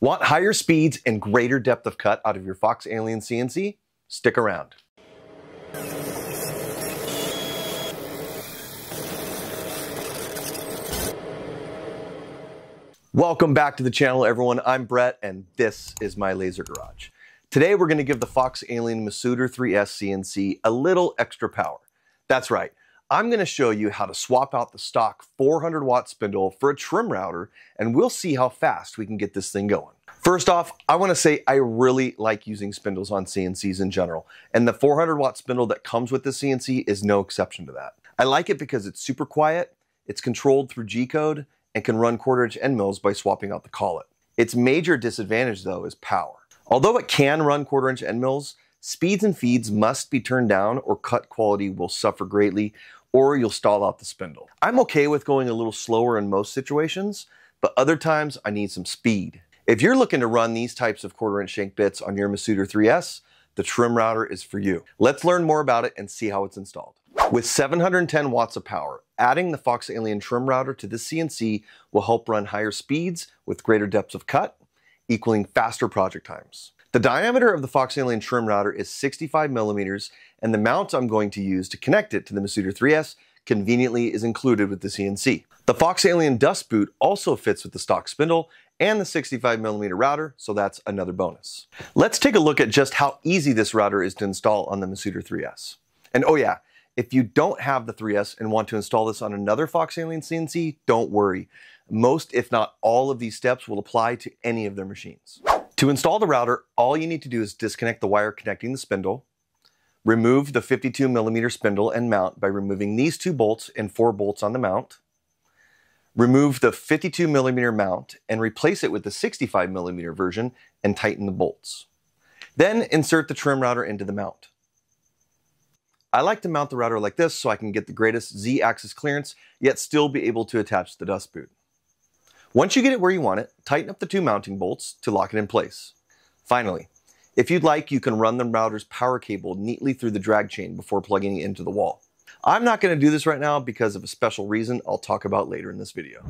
Want higher speeds and greater depth of cut out of your Fox Alien CNC? Stick around. Welcome back to the channel, everyone. I'm Brett, and this is my Laser Garage. Today, we're going to give the Fox Alien Masuter 3S CNC a little extra power. That's right, I'm going to show you how to swap out the stock 400 watt spindle for a trim router, and we'll see how fast we can get this thing going. First off, I want to say I really like using spindles on CNCs in general, and the 400 watt spindle that comes with the CNC is no exception to that. I like it because it's super quiet, it's controlled through G-code, and can run quarter inch end mills by swapping out the collet. Its major disadvantage though is power. Although it can run quarter inch end mills, speeds and feeds must be turned down or cut quality will suffer greatly or you'll stall out the spindle. I'm okay with going a little slower in most situations, but other times I need some speed. If you're looking to run these types of quarter inch shank bits on your Masuter 3S, the trim router is for you. Let's learn more about it and see how it's installed. With 710 watts of power, adding the Fox Alien trim router to the CNC will help run higher speeds with greater depths of cut, equaling faster project times. The diameter of the Fox Alien trim router is 65 millimeters, and the mount I'm going to use to connect it to the Masuter 3S conveniently is included with the CNC. The Fox Alien dust boot also fits with the stock spindle and the 65 millimeter router, so that's another bonus. Let's take a look at just how easy this router is to install on the Masuter 3S. And oh yeah, if you don't have the 3S and want to install this on another Fox Alien CNC, don't worry. Most, if not all of these steps will apply to any of their machines. To install the router, all you need to do is disconnect the wire connecting the spindle, remove the 52 millimeter spindle and mount by removing these two bolts and four bolts on the mount, remove the 52 millimeter mount and replace it with the 65 millimeter version and tighten the bolts. Then insert the trim router into the mount. I like to mount the router like this so I can get the greatest Z-axis clearance, yet still be able to attach the dust boot. Once you get it where you want it, tighten up the two mounting bolts to lock it in place. Finally, if you'd like, you can run the router's power cable neatly through the drag chain before plugging it into the wall. I'm not going to do this right now because of a special reason I'll talk about later in this video.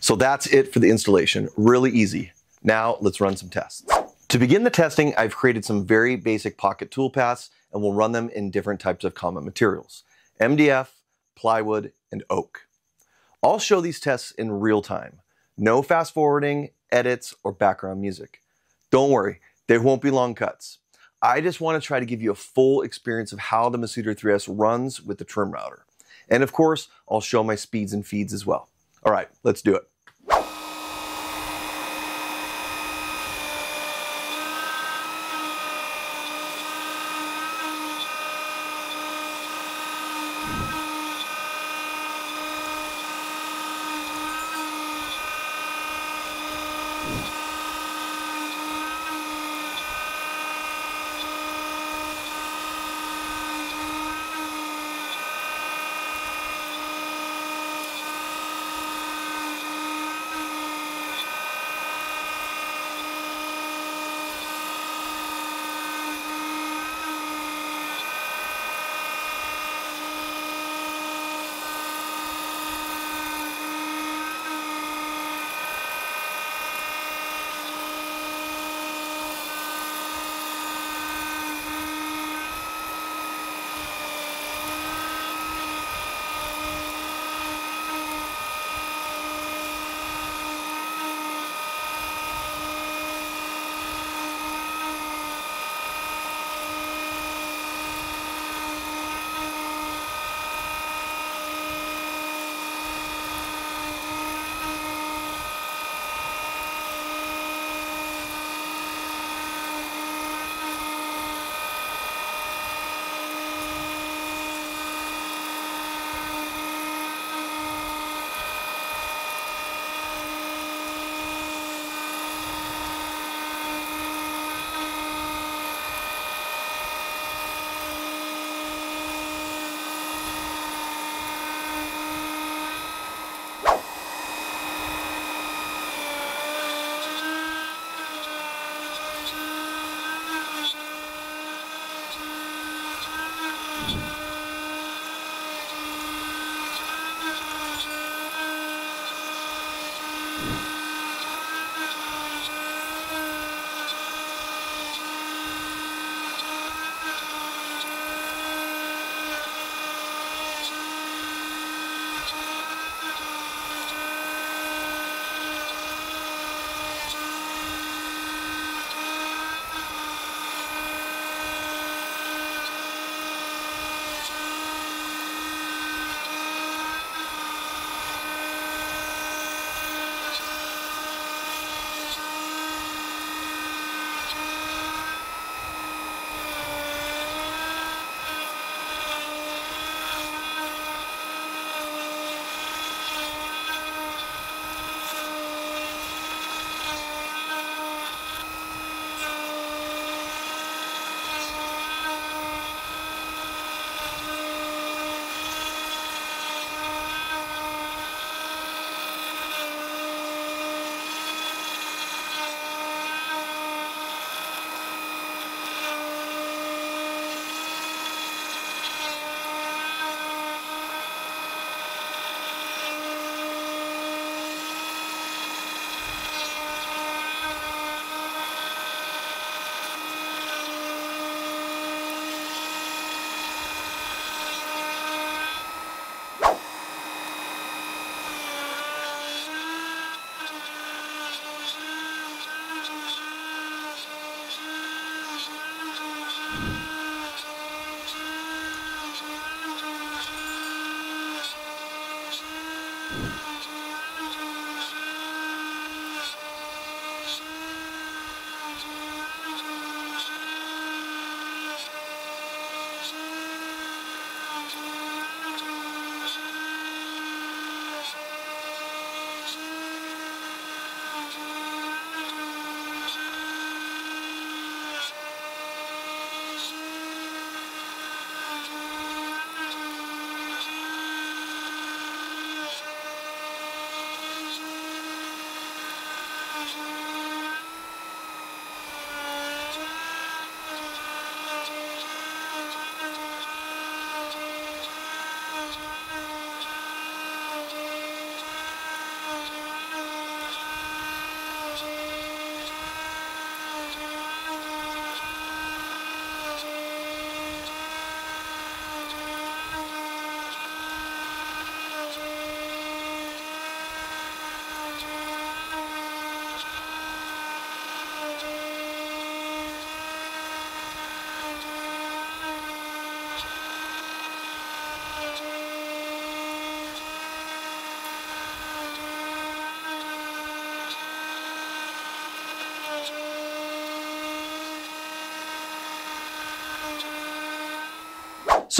So that's it for the installation. Really easy. Now let's run some tests. To begin the testing, I've created some very basic pocket tool paths and we'll run them in different types of common materials. MDF, plywood, and oak. I'll show these tests in real time. No fast forwarding, edits, or background music. Don't worry, there won't be long cuts. I just want to try to give you a full experience of how the Masuter 3S runs with the trim router. And of course, I'll show my speeds and feeds as well. All right, let's do it.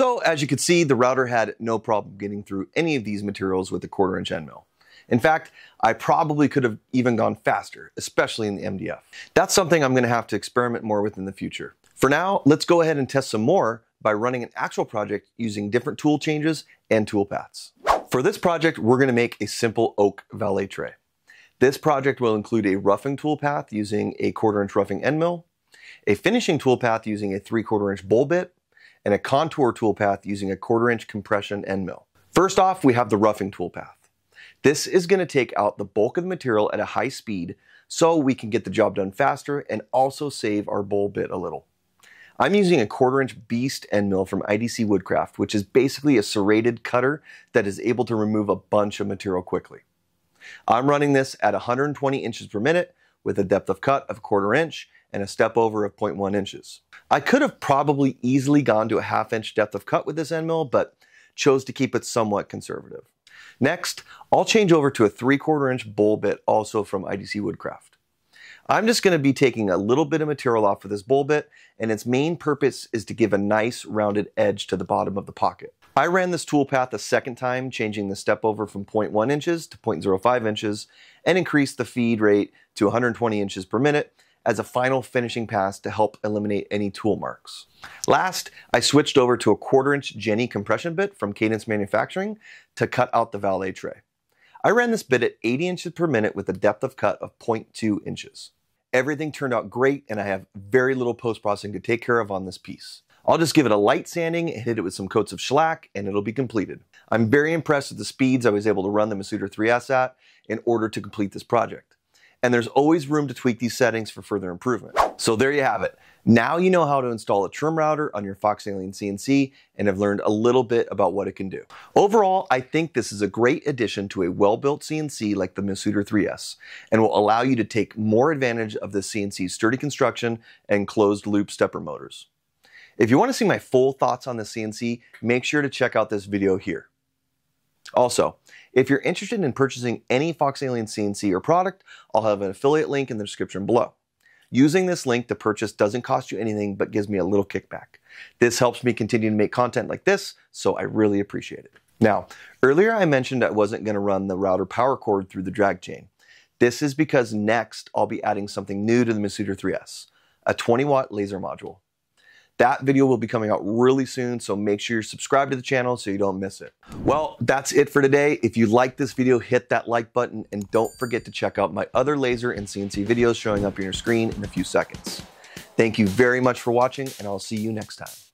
So as you can see, the router had no problem getting through any of these materials with a quarter inch end mill. In fact, I probably could have even gone faster, especially in the MDF. That's something I'm gonna have to experiment more with in the future. For now, let's go ahead and test some more by running an actual project using different tool changes and tool paths. For this project, we're gonna make a simple oak valet tray. This project will include a roughing tool path using a quarter inch roughing end mill, a finishing tool path using a three quarter inch bowl bit, and a contour toolpath using a quarter inch compression end mill. First off, we have the roughing toolpath. This is going to take out the bulk of the material at a high speed so we can get the job done faster and also save our bowl bit a little. I'm using a quarter inch beast end mill from IDC Woodcraft, which is basically a serrated cutter that is able to remove a bunch of material quickly. I'm running this at 120 inches per minute with a depth of cut of a quarter inch and a step over of 0.1 inches. I could have probably easily gone to a half inch depth of cut with this end mill, but chose to keep it somewhat conservative. Next, I'll change over to a 3 quarter inch bowl bit also from IDC Woodcraft. I'm just going to be taking a little bit of material off of this bowl bit and its main purpose is to give a nice rounded edge to the bottom of the pocket. I ran this toolpath a second time, changing the step over from 0.1 inches to 0.05 inches, and increased the feed rate to 120 inches per minute as a final finishing pass to help eliminate any tool marks. Last, I switched over to a quarter inch Jenny compression bit from Cadence Manufacturing to cut out the valet tray. I ran this bit at 80 inches per minute with a depth of cut of 0.2 inches. Everything turned out great and I have very little post-processing to take care of on this piece. I'll just give it a light sanding and hit it with some coats of shellac and it'll be completed. I'm very impressed with the speeds I was able to run the Masuter 3S at in order to complete this project. And there's always room to tweak these settings for further improvement. So there you have it. Now you know how to install a trim router on your Fox Alien CNC and have learned a little bit about what it can do. Overall, I think this is a great addition to a well-built CNC like the Masuter 3S and will allow you to take more advantage of the CNC's sturdy construction and closed loop stepper motors. If you want to see my full thoughts on the CNC, make sure to check out this video here. Also, if you're interested in purchasing any Fox Alien CNC or product, I'll have an affiliate link in the description below. Using this link to purchase doesn't cost you anything but gives me a little kickback. This helps me continue to make content like this, so I really appreciate it. Now, earlier I mentioned I wasn't going to run the router power cord through the drag chain. This is because next I'll be adding something new to the Masuter 3S, a 20 watt laser module. That video will be coming out really soon, so make sure you're subscribed to the channel so you don't miss it. Well, that's it for today. If you like this video, hit that like button and don't forget to check out my other laser and CNC videos showing up on your screen in a few seconds. Thank you very much for watching and I'll see you next time.